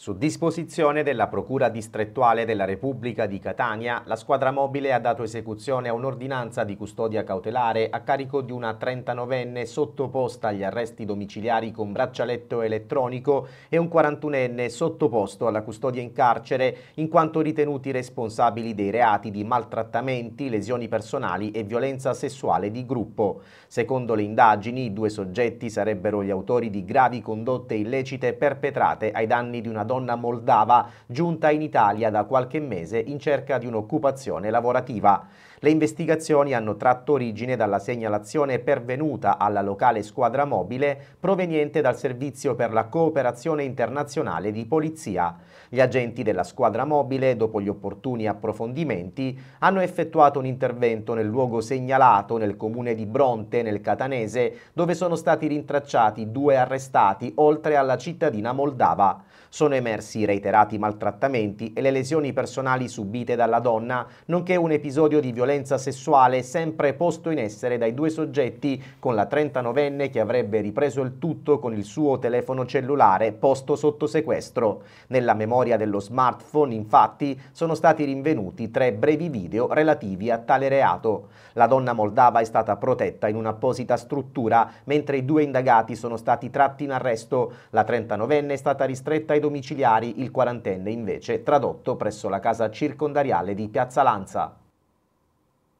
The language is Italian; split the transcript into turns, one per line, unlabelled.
Su disposizione della Procura distrettuale della Repubblica di Catania, la squadra mobile ha dato esecuzione a un'ordinanza di custodia cautelare a carico di una 39enne sottoposta agli arresti domiciliari con braccialetto elettronico e un 41enne sottoposto alla custodia in carcere in quanto ritenuti responsabili dei reati di maltrattamenti, lesioni personali e violenza sessuale di gruppo. Secondo le indagini, i due soggetti sarebbero gli autori di gravi condotte illecite perpetrate ai danni di una donna moldava giunta in Italia da qualche mese in cerca di un'occupazione lavorativa. Le investigazioni hanno tratto origine dalla segnalazione pervenuta alla locale squadra mobile proveniente dal Servizio per la Cooperazione Internazionale di Polizia. Gli agenti della squadra mobile, dopo gli opportuni approfondimenti, hanno effettuato un intervento nel luogo segnalato nel comune di Bronte, nel Catanese, dove sono stati rintracciati due arrestati oltre alla cittadina moldava. Sono emersi reiterati maltrattamenti e le lesioni personali subite dalla donna, nonché un episodio di violenza sessuale sempre posto in essere dai due soggetti con la 39enne che avrebbe ripreso il tutto con il suo telefono cellulare posto sotto sequestro. Nella memoria dello smartphone, infatti, sono stati rinvenuti tre brevi video relativi a tale reato. La donna moldava è stata protetta in un'apposita struttura, mentre i due indagati sono stati tratti in arresto. La 39enne è stata ristretta ai ai domiciliari, il quarantenne invece tradotto presso la casa circondariale di Piazza Lanza.